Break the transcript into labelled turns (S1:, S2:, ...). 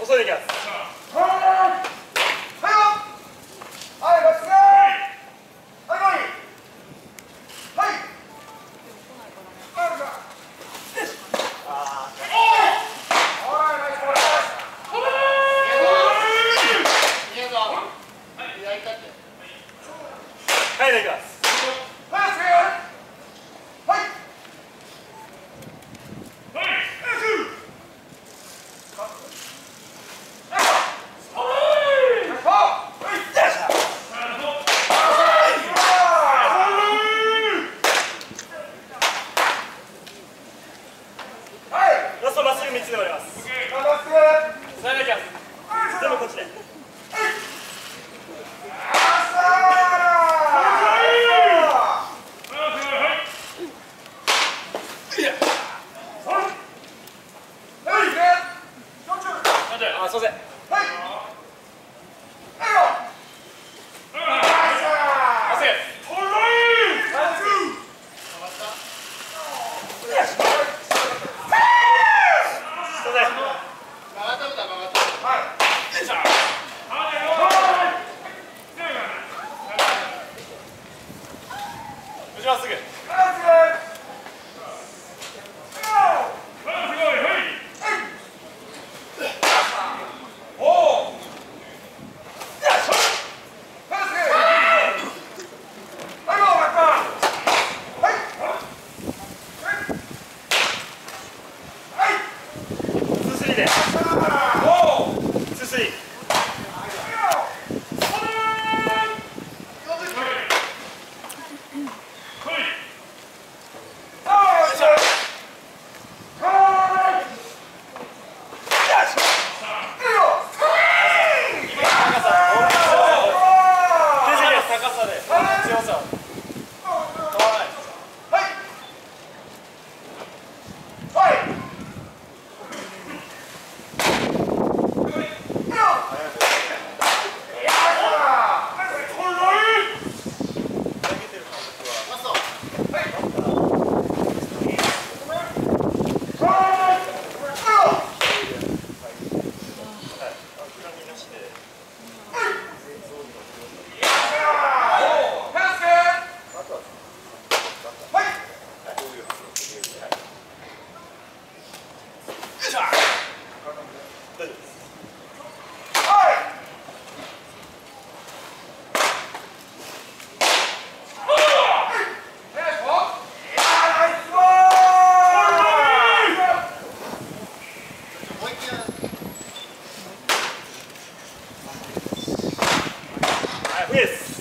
S1: 遅い。できます。あすいません。すぐ。Yes.